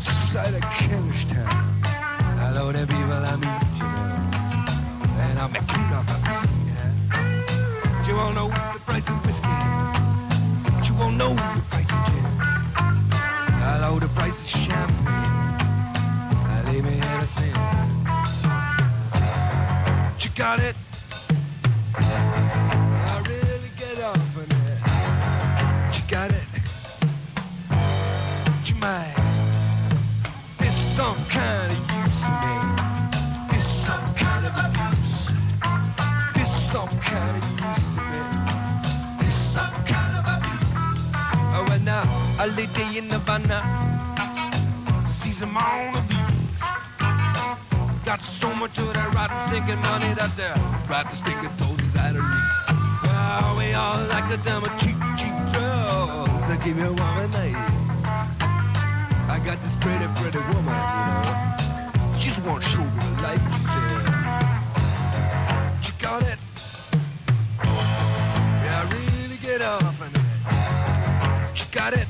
outside of Kingstown. I know the people I meet, you know, and I'm a yeah. You won't know the price of whiskey, but you won't know the price of gin. I know the price of champagne. Got it. I really get off on it. You got it. You might. It's some kind of use to me. It's some kind of abuse. It's some kind of use to me. It's some kind of abuse. Oh, and now I lay day in the banana. Season my own abuse. Got so much of that rotten stinking money that the rotten stinking toes is out of reach. Well, we all like a damn cheap, cheap drugs that give you one night. I got this pretty, pretty woman, you know. She just wanna show me the light, said. She got it. Yeah, I really get off on it. She got it.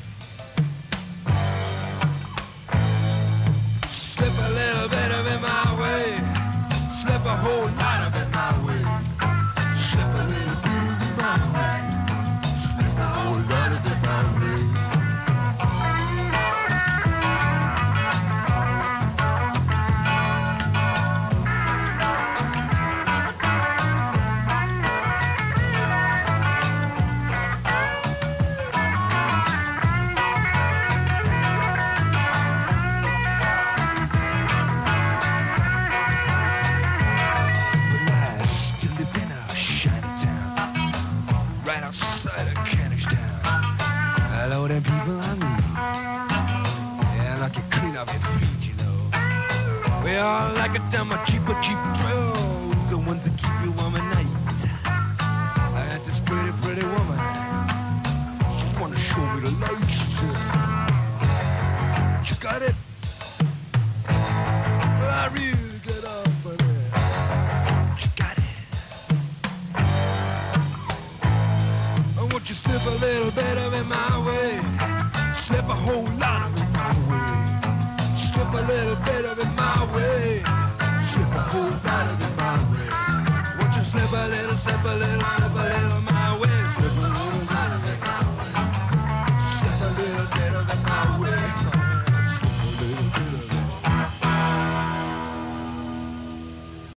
Off your feet, you know. We all like a damn cheaper, cheap drugs, the ones that keep you warm at night. I got this pretty, pretty woman. Just wanna show me the light, she said. You got it? My